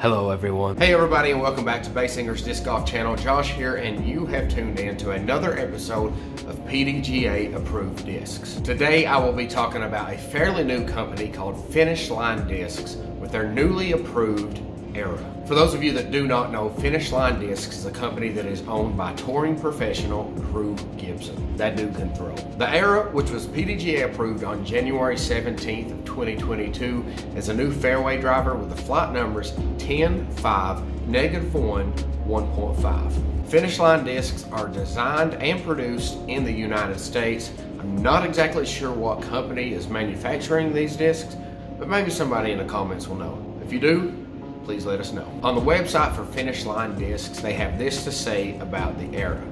Hello everyone. Hey everybody and welcome back to Baysinger's Disc Golf Channel. Josh here and you have tuned in to another episode of PDGA approved discs. Today I will be talking about a fairly new company called Finish Line Discs with their newly approved Era. For those of you that do not know, Finish Line Discs is a company that is owned by touring professional Drew Gibson. That dude can throw. The Era, which was PDGA approved on January 17th of 2022, is a new fairway driver with the flight numbers 10, 5, negative 1, 1.5. Finish line discs are designed and produced in the United States. I'm not exactly sure what company is manufacturing these discs, but maybe somebody in the comments will know. If you do, please let us know. On the website for Finish Line Discs, they have this to say about the Era.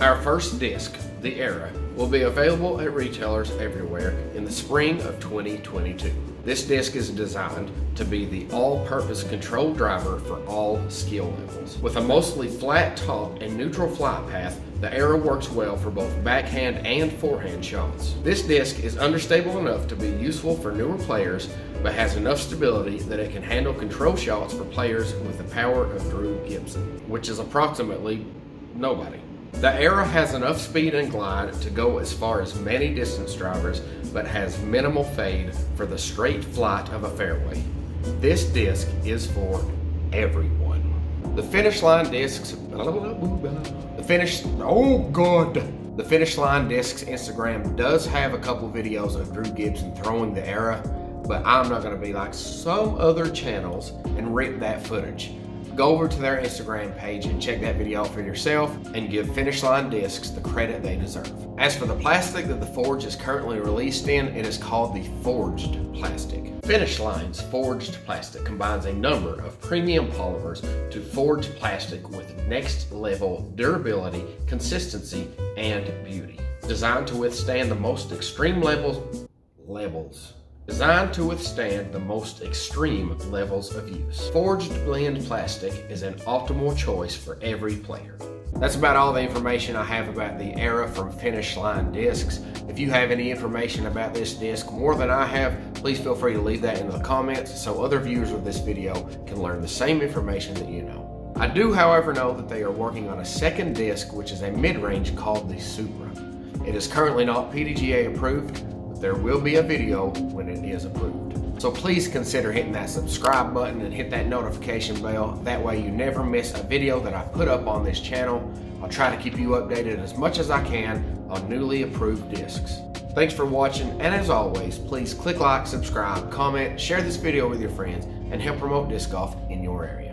Our first disc, the Era, will be available at retailers everywhere in the spring of 2022. This disc is designed to be the all-purpose control driver for all skill levels. With a mostly flat top and neutral flight path, the Era works well for both backhand and forehand shots. This disc is understable enough to be useful for newer players, but has enough stability that it can handle control shots for players with the power of Drew Gibson, which is approximately nobody. The Era has enough speed and glide to go as far as many distance drivers, but has minimal fade for the straight flight of a fairway. This disc is for everyone. The finish line discs, the finish, oh god. The finish line discs Instagram does have a couple videos of Drew Gibson throwing the era, but I'm not gonna be like some other channels and rip that footage. Go over to their Instagram page and check that video out for yourself and give Finish Line Discs the credit they deserve. As for the plastic that the Forge is currently released in, it is called the Forged plastic. Finish Line's Forged plastic combines a number of premium polymers to forge plastic with next level durability, consistency, and beauty. Designed to withstand the most extreme levels, levels Designed to withstand the most extreme levels of use. Forged blend plastic is an optimal choice for every player. That's about all the information I have about the Era from Finish Line Discs. If you have any information about this disc more than I have, please feel free to leave that in the comments so other viewers of this video can learn the same information that you know. I do, however, know that they are working on a second disc, which is a mid-range called the Supra. It is currently not PDGA approved, there will be a video when it is approved. So please consider hitting that subscribe button and hit that notification bell. That way you never miss a video that I put up on this channel. I'll try to keep you updated as much as I can on newly approved discs. Thanks for watching, and as always, please click like, subscribe, comment, share this video with your friends, and help promote disc golf in your area.